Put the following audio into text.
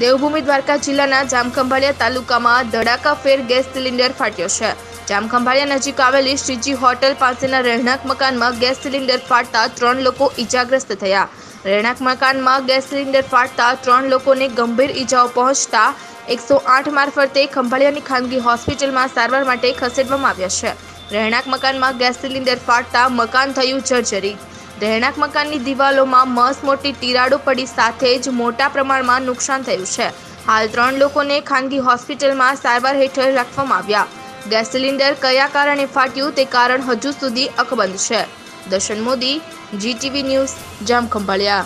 દેવભૂમિ દ્વારકા જિલ્લાના જામખંભાળિયા તાલુકામાં ધડાકાફેર gas cylinder ફાટ્યો છે. જામખંભાળિયા નજીક આવેલી શ્રીજી હોટલ પાસેના રહેણાંક મકાનમાં ગેસ સિલિન્ડર ફાટતા ત્રણ લોકો ઈજાગ્રસ્ત થયા. રહેણાંક મકાનમાં ગેસ સિલિન્ડર ફાટતા ત્રણ લોકોને ગંભીર ઈજાઓ પહોંચતા એકસો આઠ મારફતે ખંભાળિયાની ખાનગી હોસ્પિટલમાં સારવાર માટે ખસેડવામાં આવ્યા છે. રહેણાંક મકાનમાં ગેસ સિલિન્ડર ફાટતા મકાન થયું જર્જરિત રહેણાંક મકાનની દિવાલોમાં મસ મોટી તિરાડો પડી સાથે જ મોટા પ્રમાણમાં નુકસાન થયું છે. હાલ ત્રણ લોકોને ખાનગી હોસ્પિટલમાં સારવાર હેઠળ રાખવામાં આવ્યા. ગેસ સિલિન્ડર કયા કારણે ફાટ્યું તે કારણ હજુ સુધી અકબંધ છે. દર્શન મોદી જીટીવી ન્યૂઝ, જામખંભાળિયા.